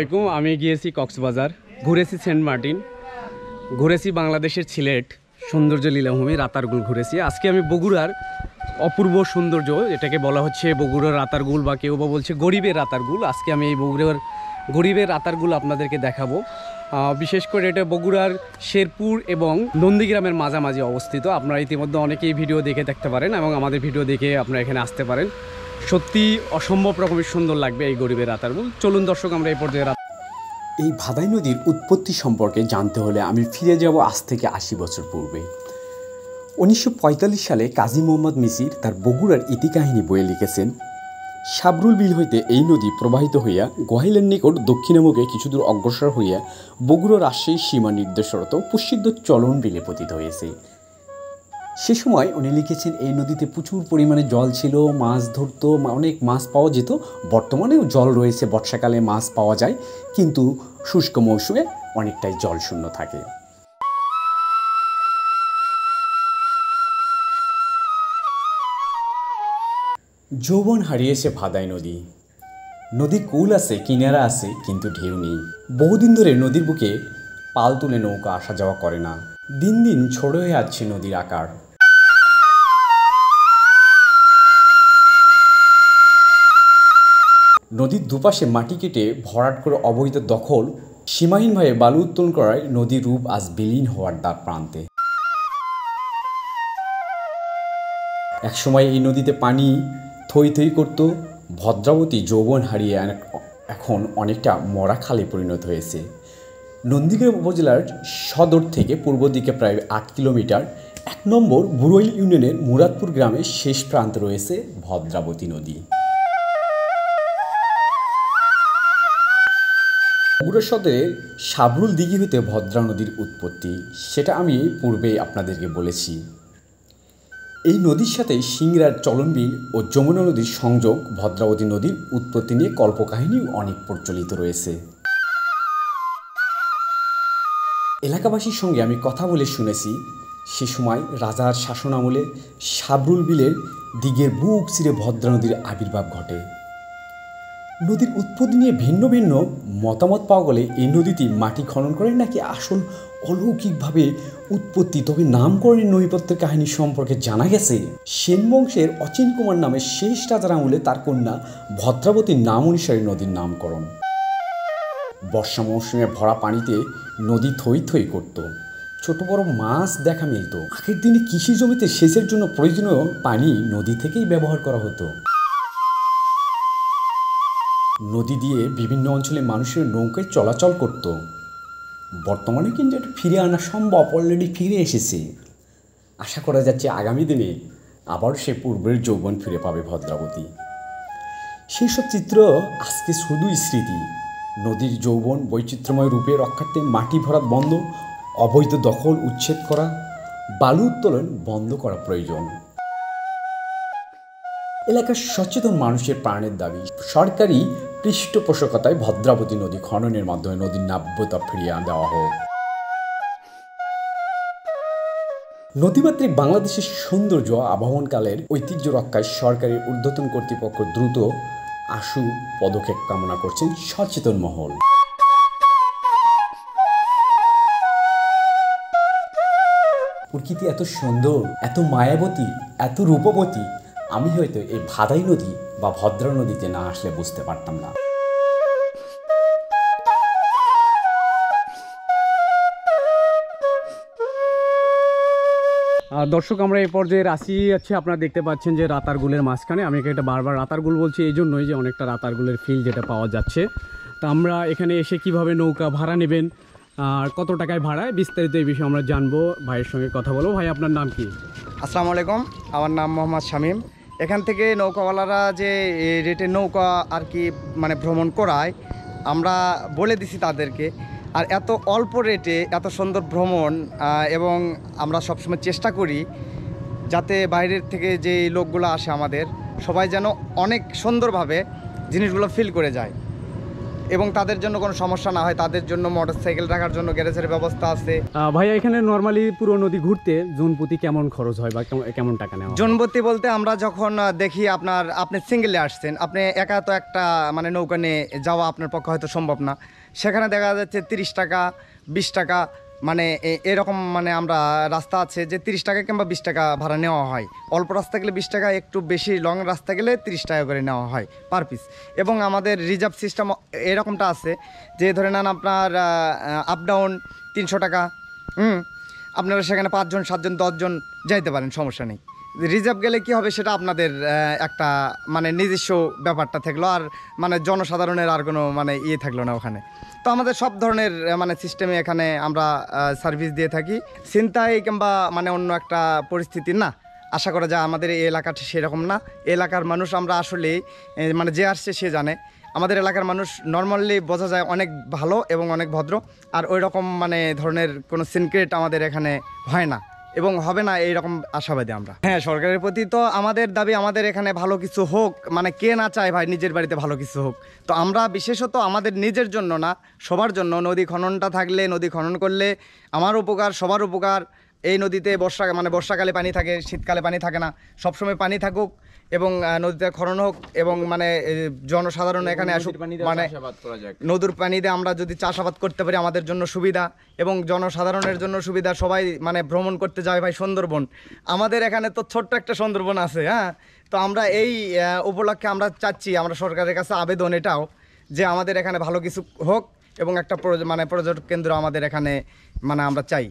আলাইকুম, আমি গিয়েছি কক্সবাজার, ঘুরেছি সেন্ট মার্টিন, ঘুরেছি বাংলাদেশের সিলেট, সৌন্দর্য লীলাভূমি, রাতারগুল ঘুরেছি। আজকে আমি বগুড়ার অপূর্ব সৌন্দর্য, এটাকে বলা হচ্ছে বগুড়ার রাতারগুল বা কেউ বা বলছে গরিবের রাতারগুল। আজকে আমি এই বগুড়ার গরিবের রাতারগুল আপনাদেরকে দেখাবো। বিশেষ করে এটা বগুড়ার শেরপুর এবং নন্দীগ্রামের মাঝামাঝি অবস্থিত। আপনারা ইতিমধ্যে অনেকেই ভিডিও দেখে দেখতে পারেন এবং আমাদের ভিডিও দেখে আপনারা এখানে আসতে পারেন। সত্যি অসম্ভব রকমের সুন্দর লাগবে এই গরিবের রাতারগুল চলুন দর্শক, আমরা এই পর্যায়ে রাত এই ভাদাই নদীর উৎপত্তি সম্পর্কে জানতে হলে আমি ফিরে যাব আজ থেকে আশি বছর পূর্বে। উনিশশো পঁয়তাল্লিশ সালে কাজী মোহাম্মদ মিসির তার বগুড়ার ইতিকাহিনী বইয়ে লিখেছেন, সাবরুল বিল হইতে এই নদী প্রবাহিত হইয়া গোহাইলের নিকট দক্ষিণামুখে কিছুদূর অগ্রসর হইয়া বগুড়া রাজশাহী সীমা নির্দেশরত প্রসিদ্ধ চলন বিলে পতিত হয়েছে সে সময় উনি লিখেছেন, এই নদীতে প্রচুর পরিমাণে জল ছিল, মাছ ধরতো অনেক মাছ পাওয়া যেত। বর্তমানেও জল রয়েছে, বর্ষাকালে মাছ পাওয়া যায়, কিন্তু শুষ্ক মৌসুমে অনেকটাই জল শূন্য থাকে। যৌবন হারিয়েছে ভাদাই নদী। নদী কুল আছে, কিনারা আছে, কিন্তু ঢেউ নেই। বহুদিন ধরে নদীর বুকে পাল তুলে নৌকা আসা যাওয়া করে না। দিন দিন ছোট হয়ে যাচ্ছে নদীর আকার। নদীর দুপাশে মাটি কেটে ভরাট করে অবৈধ দখল সীমাহীনভাবে বালু উত্তোলন করায় নদীর রূপ আজ বিলীন হওয়ার দ্বার প্রান্তে। একসময় এই নদীতে পানি থই থই করত, ভদ্রাবতী যৌবন হারিয়ে এখন অনেকটা মরা খালে পরিণত হয়েছে। নন্দীগ্রাম উপজেলার সদর থেকে পূর্ব দিকে প্রায় আট কিলোমিটার, এক নম্বর বুড়ইল ইউনিয়নের মুরাদপুর গ্রামের শেষ প্রান্ত রয়েছে ভদ্রাবতী নদী। বগুড়া সাবরুল দিঘি হতে ভদ্রা নদীর উৎপত্তি, সেটা আমি পূর্বেই আপনাদেরকে বলেছি। এই নদীর সাথে সিংড়ার চলনবিল ও যমুনা নদীর সংযোগ ভদ্রাবতী নদীর উৎপত্তি নিয়ে কল্পকাহিনী অনেক প্রচলিত রয়েছে। এলাকাবাসীর সঙ্গে আমি কথা বলে শুনেছি, সে সময় রাজার শাসনামলে সাবরুল বিলের দিগের বুক চিরে ভদ্রা নদীর আবির্ভাব ঘটে। নদীর উৎপত্তি নিয়ে ভিন্ন ভিন্ন মতামত পাওয়া গেলে এই নদীটি মাটি খনন করে নাকি আসল অলৌকিকভাবে উৎপত্তি? তবে নামকরণের নৈপত্যের কাহিনী সম্পর্কে জানা গেছে। সেন বংশের অচিন কুমার নামে শেষ রাজার আমলে তার কন্যা ভদ্রাবতীর নাম অনুসারে নদীর নামকরণ। বর্ষা মৌসুমে ভরা পানিতে নদী থই থই করত। ছোট বড় মাছ দেখা মিলত। আগের দিনে কৃষি জমিতে সেচের জন্য প্রয়োজনীয় পানি নদী থেকেই ব্যবহার করা হতো। নদী দিয়ে বিভিন্ন অঞ্চলে মানুষের নৌকায় চলাচল করত। বর্তমানে কিন্তু এটা ফিরে আনা সম্ভব অলরেডি ফিরে এসেছে। আশা করা যাচ্ছে আগামী দিনে আবার সে পূর্বের যৌবন ফিরে পাবে ভদ্রাবতী। সেই সব চিত্র আজকে শুধুই স্মৃতি। নদীর যৌবন বৈচিত্র্যময় রূপে রক্ষার্থে মাটি ভরাট বন্ধ, অবৈধ দখল উচ্ছেদ করা, বালু উত্তোলন বন্ধ করা প্রয়োজন। এলাকার সচেতন মানুষের প্রাণের দাবি, সরকারি পৃষ্ঠপোষকতায় ভদ্রাবতী নদী খননের মাধ্যমে নদীর নাব্যতা ফিরিয়ে দেওয়া হোক। নদীমাতৃক বাংলাদেশের সৌন্দর্য আবাহনকালের ঐতিহ্য রক্ষায় সরকারের ঊর্ধ্বতন কর্তৃপক্ষ দ্রুত আশু পদক্ষেপ কামনা করছেন সচেতন মহল। প্রকৃতি এত সুন্দর, এত মায়াবতী, এত রূপবতী। আমি হয়তো এই ভাদাই নদী বা ভদ্রা নদীতে না আসলে বুঝতে পারতাম না। দর্শক আমরা এই পর্যায়ে রাশি আছে। আপনারা দেখতে পাচ্ছেন যে রাতারগুলের মাঝখানে। আমি এটা বারবার রাতারগুল বলছি এই জন্যই যে অনেকটা রাতারগুলের ফিল যেটা পাওয়া যাচ্ছে। তা আমরা এখানে এসে কীভাবে নৌকা ভাড়া নেবেন আর কত টাকায় ভাড়ায় বিস্তারিত এই বিষয়ে আমরা জানব। ভাইয়ের সঙ্গে কথা বলব। ভাই আপনার নাম কি? আসসালামু আলাইকুম। আমার নাম মোহাম্মদ শামীম। এখান থেকে নৌকাওয়ালারা যে রেটে নৌকা আর কি মানে ভ্রমণ করায়, আমরা বলে দিছি তাদেরকে। আর এত অল্প রেটে এত সুন্দর ভ্রমণ এবং আমরা সবসময় চেষ্টা করি যাতে বাইরের থেকে যে লোকগুলো আসে আমাদের, সবাই যেন অনেক সুন্দরভাবে জিনিসগুলো ফিল করে যায়। এবং তাদের জন্য কোনো সমস্যা না হয় তাদের জন্য মোটরসাইকেল রাখার জন্য গ্যারেজের ব্যবস্থা আছে। ভাইয়া এখানে নর্মালি পুরো নদী ঘুরতে জুন প্রতি কেমন খরচ হয় বা কেমন- কেমন টাকা নেওয়া জুনপতি বলতে আমরা যখন দেখি আপনার আপনি সিঙ্গেলে আসছেন আপনি একা তো একটা মানে নৌকা নিয়ে যাওয়া আপনার পক্ষে হয়তো সম্ভব না। সেখানে দেখা যাচ্ছে তিরিশ টাকা বিশ টাকা মানে এরকম মানে আমরা রাস্তা আছে যে তিরিশ টাকা কিংবা বিশ টাকা ভাড়া নেওয়া হয়। অল্প রাস্তা গেলে বিশ টাকা, একটু বেশি লং রাস্তা গেলে তিরিশ টাকা করে নেওয়া হয় পার পিস এবং আমাদের রিজার্ভ সিস্টেম এরকমটা আছে যে ধরে নেন আপনার আপ ডাউন তিনশো টাকা, হুম? আপনারা সেখানে পাঁচজন, সাতজন, দশজন যাইতে পারেন, সমস্যা নেই। রিজার্ভ গেলে কি হবে সেটা আপনাদের একটা মানে নিজস্ব ব্যাপারটা থাকল আর মানে জনসাধারণের আর কোনো মানে ইয়ে থাকল না ওখানে। তো আমাদের সব ধরনের মানে সিস্টেমে এখানে আমরা সার্ভিস দিয়ে থাকি। চিন্তায় কিংবা মানে অন্য একটা পরিস্থিতি না। আশা করা যায় আমাদের এই এলাকাটা সেরকম না। এলাকার মানুষ আমরা আসলে মানে যে আসছে সে জানে। আমাদের এলাকার মানুষ নর্মালি বোঝা যায় অনেক ভালো এবং অনেক ভদ্র। আর ওই রকম মানে ধরনের কোনো সিনক্রেট আমাদের এখানে হয় না। এবং হবে না এইরকম আশাবাদী আমরা। হ্যাঁ সরকারের প্রতি তো আমাদের দাবি আমাদের এখানে ভালো কিছু হোক মানে কে না চায় ভাই নিজের বাড়িতে ভালো কিছু হোক। তো আমরা বিশেষত আমাদের নিজের জন্য না, সবার জন্য নদী খননটা থাকলে, নদী খনন করলে আমার উপকার, সবার উপকার এই নদীতে বর্ষা মানে বর্ষাকালে পানি থাকে শীতকালে পানি থাকে না। সবসময় পানি থাকুক এবং নদীতে খনন হোক এবং মানে জনসাধারণ এখানে আসুক। মানে নদীর পানিতে আমরা যদি চাষাবাদ করতে পারি আমাদের জন্য সুবিধা এবং জনসাধারণের জন্য সুবিধা সবাই মানে ভ্রমণ করতে যায় ভাই সুন্দরবন। আমাদের এখানে তো ছোট্ট একটা সুন্দরবন আছে হ্যাঁ? তো আমরা এই উপলক্ষে আমরা চাচ্ছি আমরা সরকারের কাছে আবেদন এটাও যে আমাদের এখানে ভালো কিছু হোক এবং একটা মানে পর্যটক কেন্দ্র আমাদের এখানে মানে আমরা চাই।